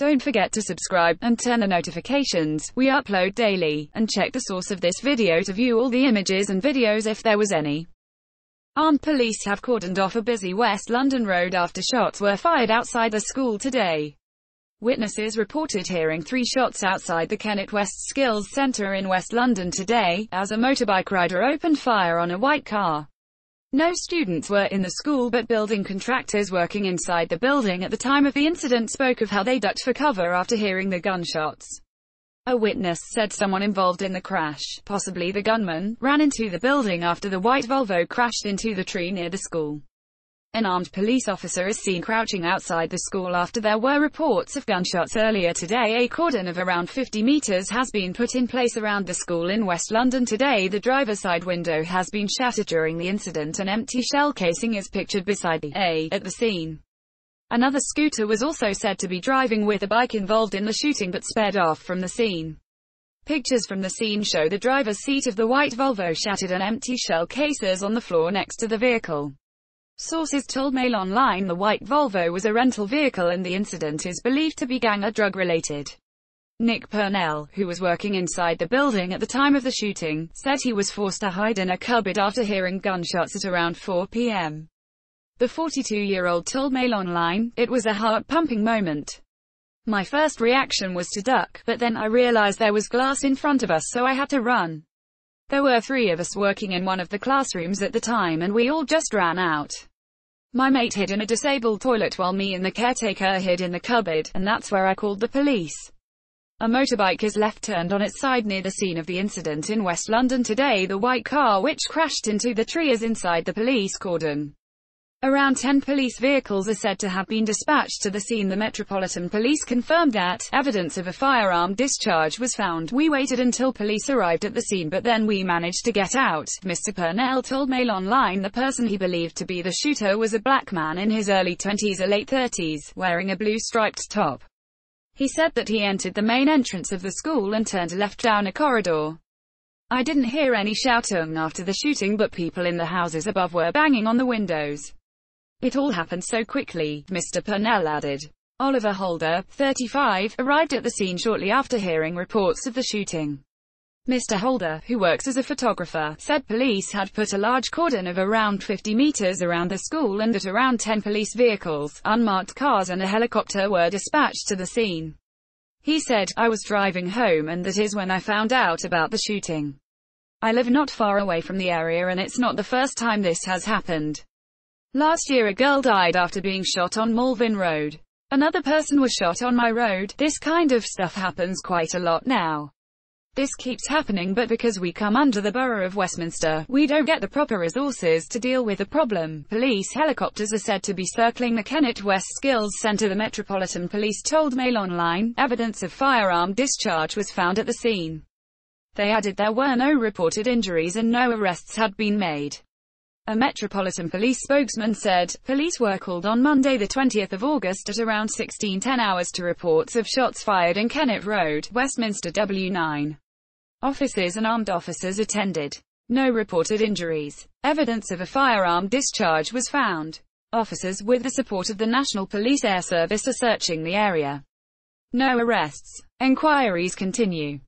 Don't forget to subscribe, and turn the notifications, we upload daily, and check the source of this video to view all the images and videos if there was any. Armed police have cordoned off a busy West London road after shots were fired outside the school today. Witnesses reported hearing three shots outside the Kennet West Skills Centre in West London today, as a motorbike rider opened fire on a white car. No students were in the school but building contractors working inside the building at the time of the incident spoke of how they ducked for cover after hearing the gunshots. A witness said someone involved in the crash, possibly the gunman, ran into the building after the white Volvo crashed into the tree near the school. An armed police officer is seen crouching outside the school after there were reports of gunshots earlier today. A cordon of around 50 metres has been put in place around the school in West London today. The driver's side window has been shattered during the incident. An empty shell casing is pictured beside the A at the scene. Another scooter was also said to be driving with a bike involved in the shooting but sped off from the scene. Pictures from the scene show the driver's seat of the white Volvo shattered and empty shell cases on the floor next to the vehicle. Sources told Mail Online the white Volvo was a rental vehicle and the incident is believed to be gang or drug-related. Nick Purnell, who was working inside the building at the time of the shooting, said he was forced to hide in a cupboard after hearing gunshots at around 4 p.m. The 42-year-old told Mail Online, it was a heart-pumping moment. My first reaction was to duck, but then I realized there was glass in front of us so I had to run. There were three of us working in one of the classrooms at the time and we all just ran out. My mate hid in a disabled toilet while me and the caretaker hid in the cupboard, and that's where I called the police. A motorbike is left turned on its side near the scene of the incident in West London today. The white car which crashed into the tree is inside the police cordon. Around 10 police vehicles are said to have been dispatched to the scene. The Metropolitan Police confirmed that evidence of a firearm discharge was found. We waited until police arrived at the scene but then we managed to get out. Mr. Purnell told Mail Online the person he believed to be the shooter was a black man in his early 20s or late 30s, wearing a blue striped top. He said that he entered the main entrance of the school and turned left down a corridor. I didn't hear any shouting after the shooting but people in the houses above were banging on the windows. It all happened so quickly, Mr. Purnell added. Oliver Holder, 35, arrived at the scene shortly after hearing reports of the shooting. Mr. Holder, who works as a photographer, said police had put a large cordon of around 50 meters around the school and that around 10 police vehicles, unmarked cars and a helicopter were dispatched to the scene. He said, I was driving home and that is when I found out about the shooting. I live not far away from the area and it's not the first time this has happened. Last year a girl died after being shot on Malvern Road. Another person was shot on my road. This kind of stuff happens quite a lot now. This keeps happening but because we come under the Borough of Westminster, we don't get the proper resources to deal with the problem. Police helicopters are said to be circling the Kennet West Skills Centre. The Metropolitan Police told Mail Online, evidence of firearm discharge was found at the scene. They added there were no reported injuries and no arrests had been made. A Metropolitan Police spokesman said, police were called on Monday the 20th of August at around 1610 hours to reports of shots fired in Kennet Road, Westminster W9. Officers and armed officers attended. No reported injuries. Evidence of a firearm discharge was found. Officers with the support of the National Police Air Service are searching the area. No arrests. Enquiries continue.